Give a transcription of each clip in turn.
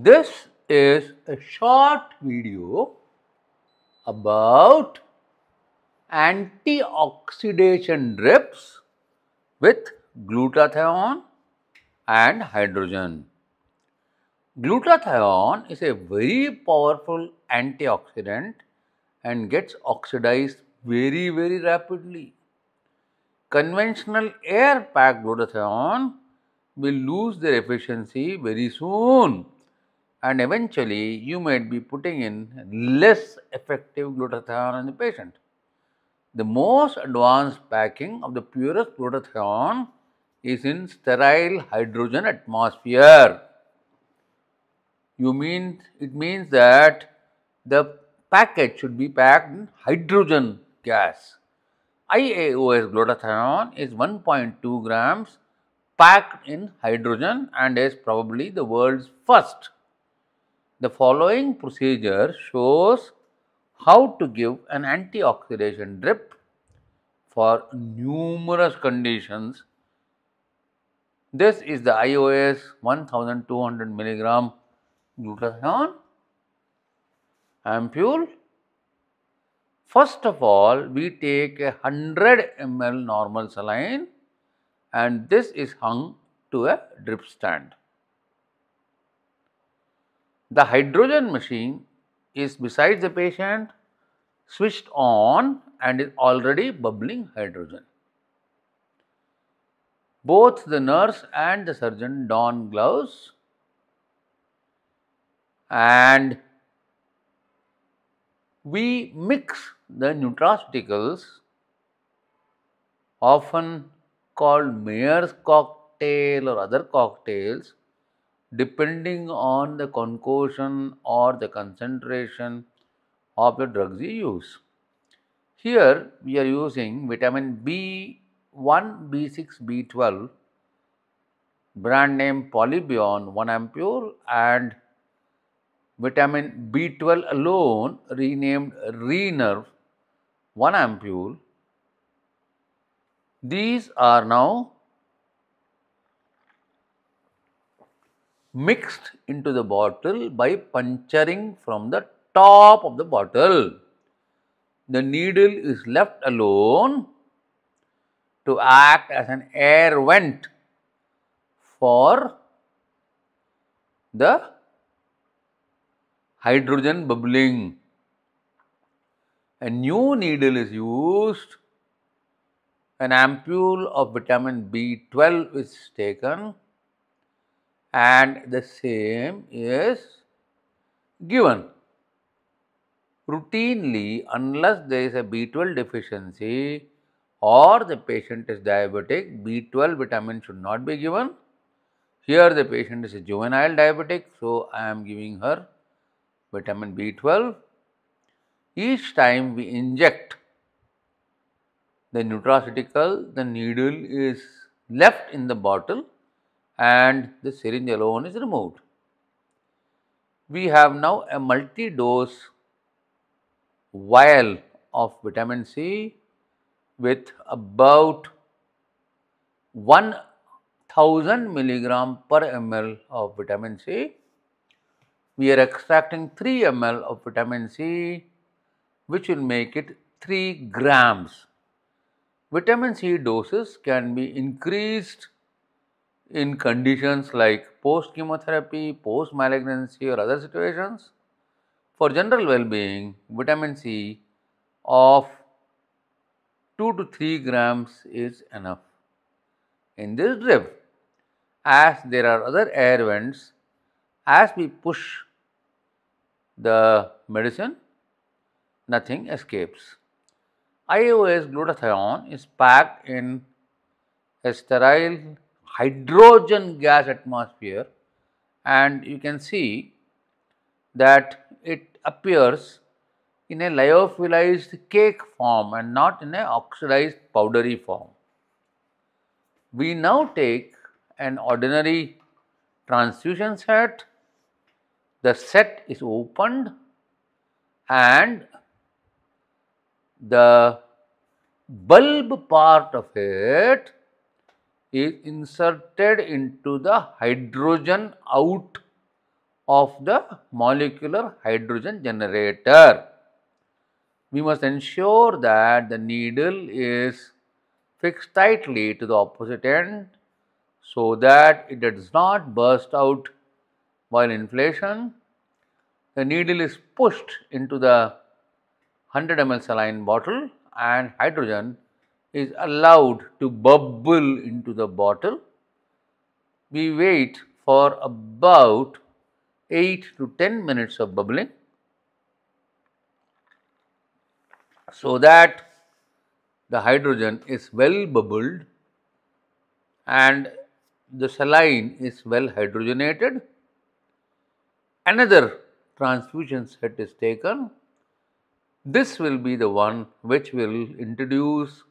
This is a short video about antioxidation drips with glutathione and hydrogen. Glutathione is a very powerful antioxidant and gets oxidized very very rapidly. Conventional air packed glutathione will lose their efficiency very soon and eventually you might be putting in less effective glutathione in the patient. The most advanced packing of the purest glutathione is in sterile hydrogen atmosphere. You mean it means that the package should be packed in hydrogen gas. IAOS glutathione is 1.2 grams packed in hydrogen and is probably the world's first the following procedure shows how to give an antioxidation drip for numerous conditions. This is the IOS 1200 milligram glutathione ampule. First of all, we take a 100 ml normal saline and this is hung to a drip stand. The hydrogen machine is beside the patient switched on and is already bubbling hydrogen. Both the nurse and the surgeon don gloves and we mix the nutraceuticals often called Myers' cocktail or other cocktails depending on the concoction or the concentration of the drugs you use. Here we are using vitamin B1, B6, B12 brand name Polybion 1 ampule and vitamin B12 alone renamed Renerve 1 ampule. These are now mixed into the bottle by puncturing from the top of the bottle. The needle is left alone to act as an air vent for the hydrogen bubbling. A new needle is used, an ampule of vitamin B12 is taken and the same is given. Routinely, unless there is a B12 deficiency or the patient is diabetic, B12 vitamin should not be given. Here the patient is a juvenile diabetic, so I am giving her vitamin B12. Each time we inject the nutraceutical, the needle is left in the bottle and the syringe alone is removed. We have now a multi-dose vial of vitamin C with about 1000 milligram per ml of vitamin C. We are extracting 3 ml of vitamin C which will make it 3 grams. Vitamin C doses can be increased in conditions like post chemotherapy, post malignancy or other situations. For general well-being, vitamin C of 2 to 3 grams is enough. In this drip, as there are other air vents, as we push the medicine, nothing escapes. IOS glutathione is packed in a sterile hydrogen gas atmosphere and you can see that it appears in a lyophilized cake form and not in a oxidized powdery form. We now take an ordinary transfusion set, the set is opened and the bulb part of it is inserted into the hydrogen out of the molecular hydrogen generator. We must ensure that the needle is fixed tightly to the opposite end so that it does not burst out while inflation. The needle is pushed into the 100 ml saline bottle and hydrogen is allowed to bubble into the bottle. We wait for about 8 to 10 minutes of bubbling so that the hydrogen is well bubbled and the saline is well hydrogenated. Another transfusion set is taken. This will be the one which will introduce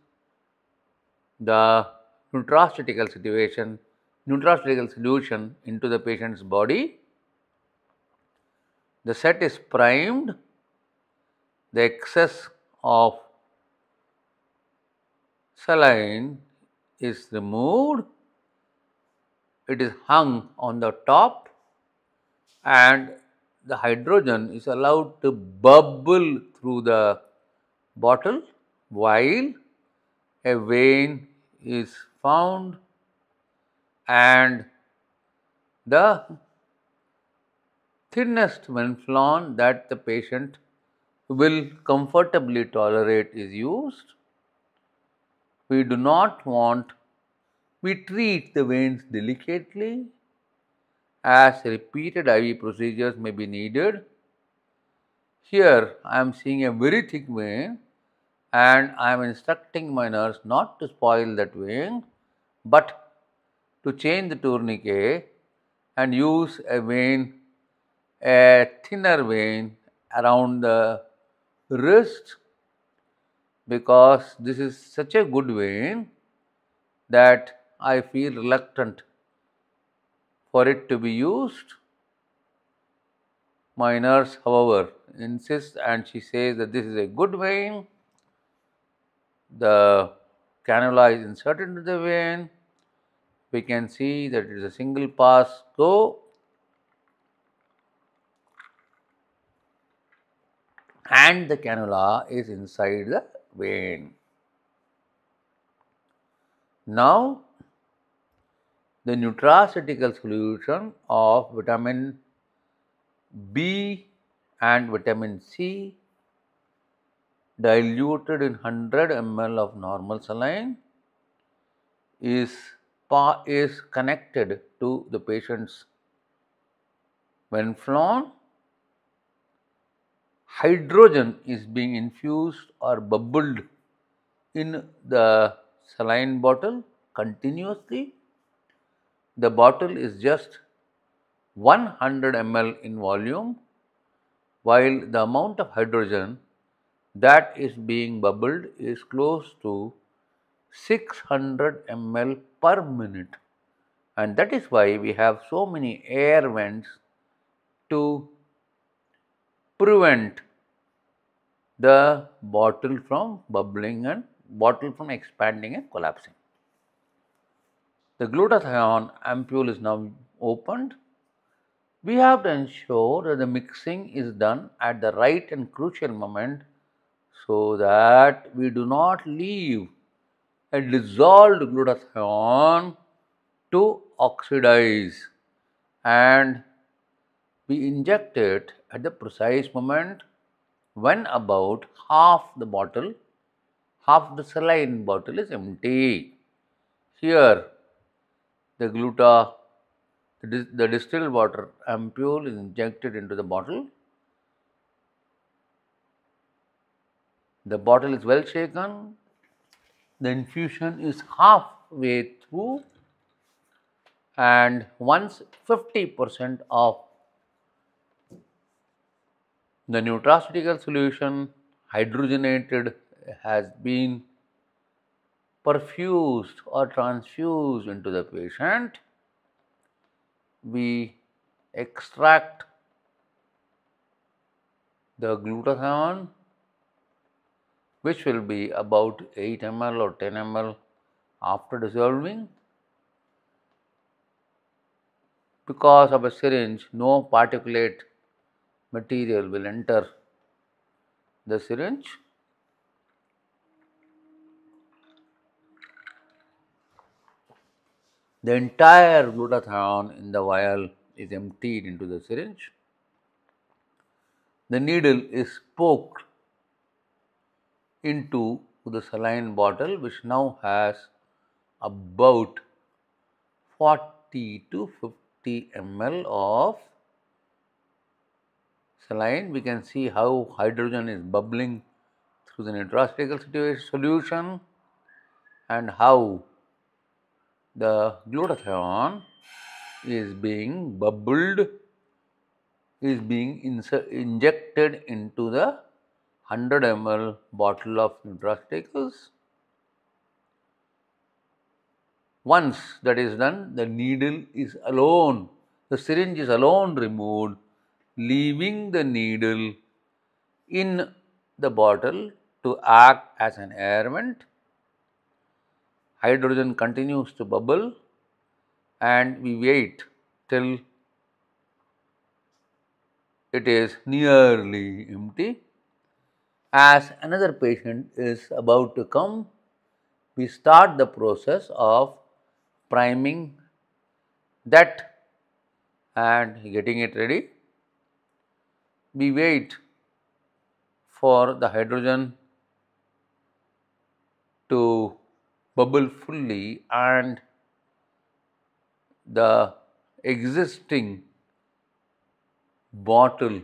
the nutraceuticals situation, nutraceutical solution into the patient's body. The set is primed, the excess of saline is removed, it is hung on the top and the hydrogen is allowed to bubble through the bottle while a vein is found and the thinnest venflon that the patient will comfortably tolerate is used. We do not want, we treat the veins delicately as repeated IV procedures may be needed. Here I am seeing a very thick vein and I am instructing my nurse not to spoil that vein, but to change the tourniquet and use a vein, a thinner vein around the wrist because this is such a good vein that I feel reluctant for it to be used. My nurse, however, insists and she says that this is a good vein the cannula is inserted into the vein, we can see that it is a single pass go and the cannula is inside the vein. Now, the nutraceutical solution of vitamin B and vitamin C diluted in 100 ml of normal saline is, pa is connected to the patient's venflon. Hydrogen is being infused or bubbled in the saline bottle continuously. The bottle is just 100 ml in volume while the amount of hydrogen that is being bubbled is close to 600 ml per minute and that is why we have so many air vents to prevent the bottle from bubbling and bottle from expanding and collapsing. The glutathione ampule is now opened. We have to ensure that the mixing is done at the right and crucial moment so that we do not leave a dissolved glutathione to oxidize and we inject it at the precise moment when about half the bottle, half the saline bottle is empty. Here the gluta, the, the distilled water ampule is injected into the bottle The bottle is well shaken, the infusion is halfway through. And once 50 percent of the nutraceutical solution hydrogenated has been perfused or transfused into the patient, we extract the glutathione which will be about 8 ml or 10 ml after dissolving. because of a syringe no particulate material will enter the syringe. The entire glutathione in the vial is emptied into the syringe. The needle is poked into the saline bottle which now has about 40 to 50 ml of saline. We can see how hydrogen is bubbling through the nutraceutical solution and how the glutathione is being bubbled is being injected into the 100 ml bottle of nutraceuticals. Once that is done, the needle is alone, the syringe is alone removed, leaving the needle in the bottle to act as an air vent. Hydrogen continues to bubble and we wait till it is nearly empty. As another patient is about to come, we start the process of priming that and getting it ready. We wait for the hydrogen to bubble fully and the existing bottle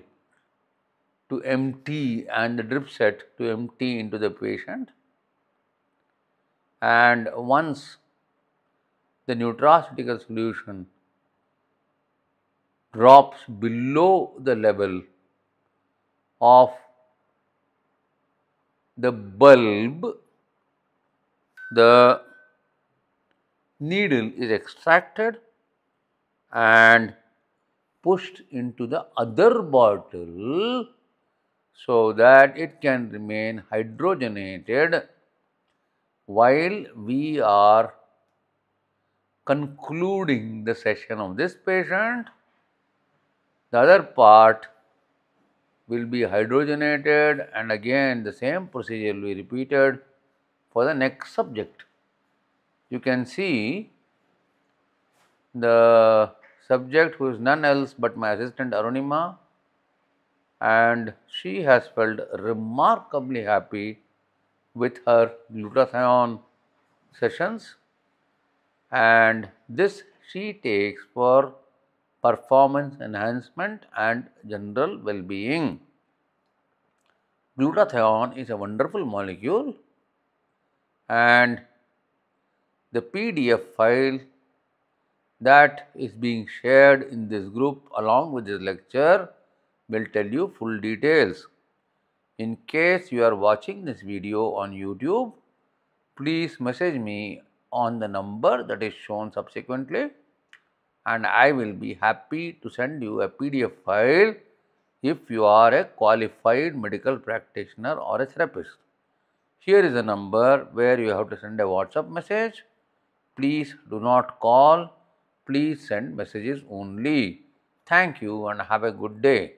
to empty and the drip set to empty into the patient. And once the nutraceutical solution drops below the level of the bulb, the needle is extracted and pushed into the other bottle so that it can remain hydrogenated while we are concluding the session of this patient. The other part will be hydrogenated and again the same procedure will be repeated for the next subject. You can see the subject who is none else but my assistant Arunima and she has felt remarkably happy with her glutathione sessions and this she takes for performance enhancement and general well-being. Glutathione is a wonderful molecule and the PDF file that is being shared in this group along with this lecture will tell you full details. In case you are watching this video on YouTube, please message me on the number that is shown subsequently and I will be happy to send you a PDF file if you are a qualified medical practitioner or a therapist. Here is a number where you have to send a WhatsApp message. Please do not call please send messages only. Thank you and have a good day.